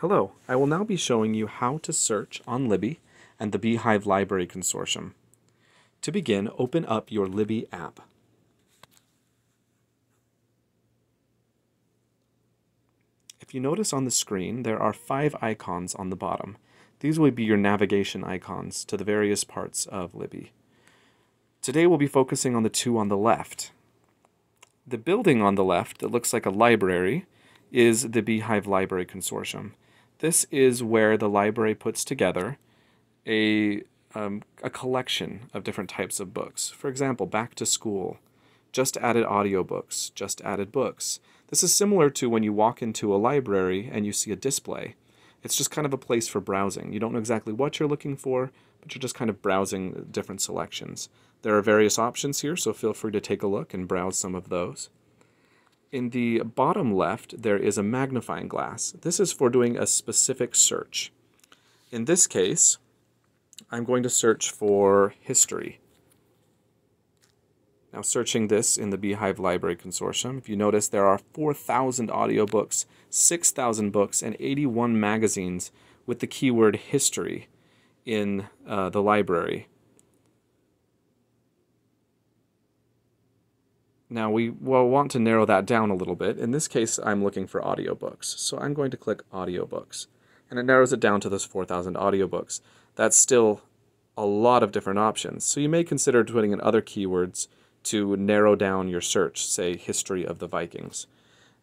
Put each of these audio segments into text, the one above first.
Hello, I will now be showing you how to search on Libby and the Beehive Library Consortium. To begin, open up your Libby app. If you notice on the screen, there are five icons on the bottom. These will be your navigation icons to the various parts of Libby. Today we'll be focusing on the two on the left. The building on the left that looks like a library is the Beehive Library Consortium. This is where the library puts together a, um, a collection of different types of books. For example, Back to School, just added audiobooks, just added books. This is similar to when you walk into a library and you see a display. It's just kind of a place for browsing. You don't know exactly what you're looking for, but you're just kind of browsing different selections. There are various options here, so feel free to take a look and browse some of those. In the bottom left, there is a magnifying glass. This is for doing a specific search. In this case, I'm going to search for history. Now searching this in the Beehive Library Consortium, if you notice there are 4,000 audiobooks, 6,000 books, and 81 magazines with the keyword history in uh, the library. Now we will want to narrow that down a little bit. In this case, I'm looking for audiobooks. So I'm going to click audiobooks. And it narrows it down to those 4,000 audiobooks. That's still a lot of different options. So you may consider putting in other keywords to narrow down your search, say history of the Vikings.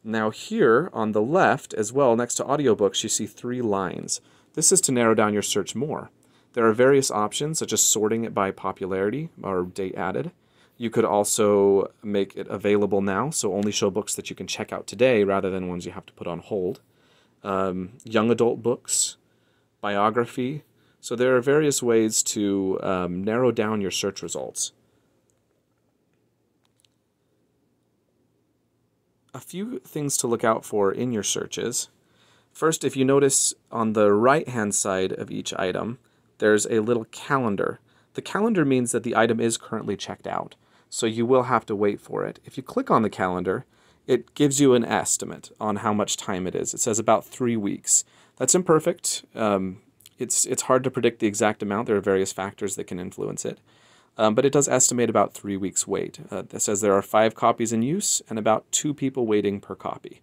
Now here on the left as well, next to audiobooks, you see three lines. This is to narrow down your search more. There are various options, such as sorting it by popularity or date added. You could also make it available now, so only show books that you can check out today rather than ones you have to put on hold. Um, young adult books, biography. So there are various ways to um, narrow down your search results. A few things to look out for in your searches. First, if you notice on the right hand side of each item, there's a little calendar. The calendar means that the item is currently checked out so you will have to wait for it. If you click on the calendar, it gives you an estimate on how much time it is. It says about three weeks. That's imperfect. Um, it's, it's hard to predict the exact amount. There are various factors that can influence it. Um, but it does estimate about three weeks wait. Uh, it says there are five copies in use and about two people waiting per copy.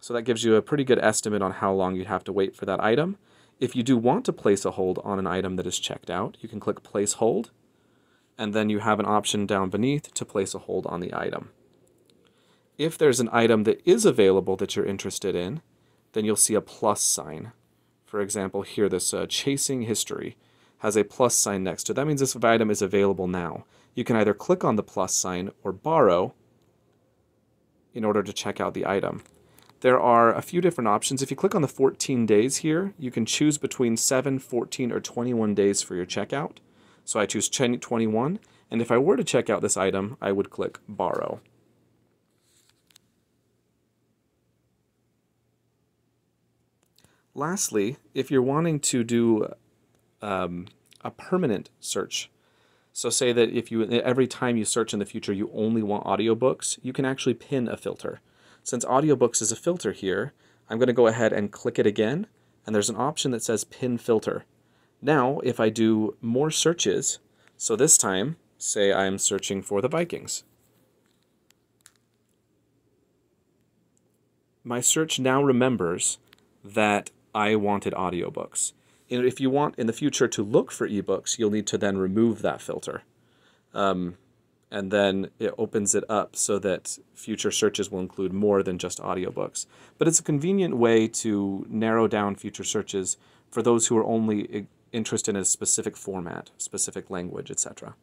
So that gives you a pretty good estimate on how long you'd have to wait for that item. If you do want to place a hold on an item that is checked out, you can click Place Hold, and then you have an option down beneath to place a hold on the item. If there's an item that is available that you're interested in, then you'll see a plus sign. For example, here this uh, Chasing History has a plus sign next to it. That means this item is available now. You can either click on the plus sign or borrow in order to check out the item. There are a few different options. If you click on the 14 days here, you can choose between 7, 14, or 21 days for your checkout. So I choose 21, and if I were to check out this item, I would click Borrow. Lastly, if you're wanting to do um, a permanent search, so say that if you every time you search in the future you only want audiobooks, you can actually pin a filter. Since audiobooks is a filter here, I'm going to go ahead and click it again, and there's an option that says pin filter. Now, if I do more searches, so this time, say I'm searching for the Vikings. My search now remembers that I wanted audiobooks. And if you want in the future to look for ebooks, you'll need to then remove that filter. Um, and then it opens it up so that future searches will include more than just audiobooks. But it's a convenient way to narrow down future searches for those who are only interest in a specific format, specific language, etc.